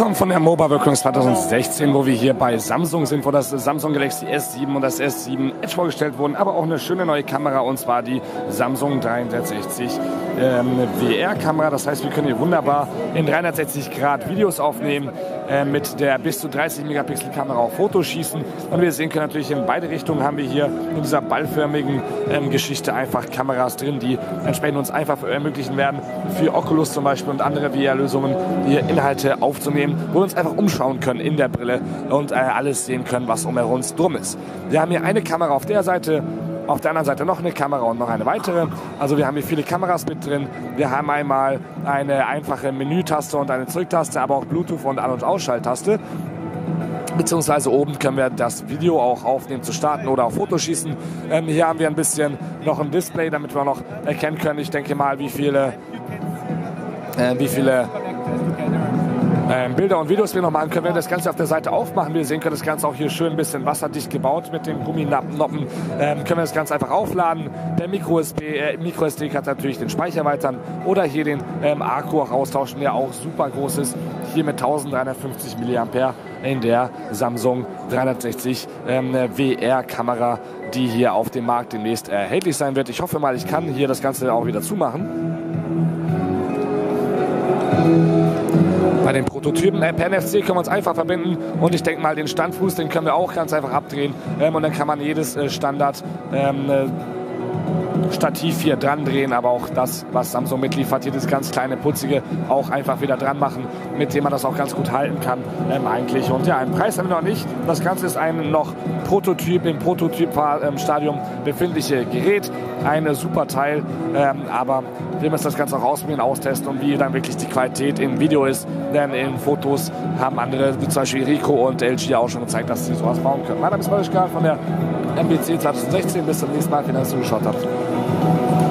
Willkommen von der MOBA World 2016, wo wir hier bei Samsung sind, wo das Samsung Galaxy S7 und das S7 Edge vorgestellt wurden, aber auch eine schöne neue Kamera und zwar die Samsung 360 ähm, VR-Kamera. Das heißt, wir können hier wunderbar in 360 Grad Videos aufnehmen, äh, mit der bis zu 30 Megapixel Kamera auch Fotos schießen und wir sehen können natürlich in beide Richtungen haben wir hier in dieser ballförmigen ähm, Geschichte einfach Kameras drin, die entsprechend uns einfach ermöglichen werden, für Oculus zum Beispiel und andere VR-Lösungen hier Inhalte aufzunehmen, wo wir uns einfach umschauen können in der Brille und äh, alles sehen können, was um uns drum ist. Wir haben hier eine Kamera auf der Seite, auf der anderen Seite noch eine Kamera und noch eine weitere. Also wir haben hier viele Kameras mit drin. Wir haben einmal eine einfache Menütaste und eine Zurücktaste, aber auch Bluetooth und An- und Ausschalttaste. Beziehungsweise oben können wir das Video auch aufnehmen zu starten oder auf Fotos schießen. Ähm, hier haben wir ein bisschen noch ein Display, damit wir noch erkennen können, ich denke mal, wie viele, äh, wie viele ähm, Bilder und Videos wir noch machen können. Wir das Ganze auf der Seite aufmachen. Wir sehen können das Ganze auch hier schön ein bisschen wasserdicht gebaut mit den Gumminoppen. Ähm, können wir das Ganze einfach aufladen. Der Micro-SD äh, Micro kann natürlich den Speicher erweitern oder hier den ähm, Akku auch austauschen, der auch super groß ist. Hier mit 1350 mAh in der Samsung 360 ähm, VR-Kamera, die hier auf dem Markt demnächst erhältlich sein wird. Ich hoffe mal, ich kann hier das Ganze auch wieder zumachen. Bei den Prototypen. Per NFC können wir uns einfach verbinden. Und ich denke mal, den Standfuß, den können wir auch ganz einfach abdrehen. Ähm, und dann kann man jedes äh, Standard ähm, äh, Stativ hier dran drehen, aber auch das, was Samsung mitliefert, hier das ganz kleine, putzige, auch einfach wieder dran machen, mit dem man das auch ganz gut halten kann ähm, eigentlich. Und ja, einen Preis haben wir noch nicht. Das Ganze ist ein noch Prototyp, im Prototypstadium befindliche Gerät. Ein super Teil, ähm, aber wir müssen das Ganze auch ausprobieren, austesten und wie dann wirklich die Qualität im Video ist. Denn in Fotos haben andere, wie zum Beispiel Rico und LG auch schon gezeigt, dass sie sowas bauen können. Mein Name ist Marischka von der MBC 2016. Bis zum nächsten Mal. Vielen Dank, dass ihr 立つ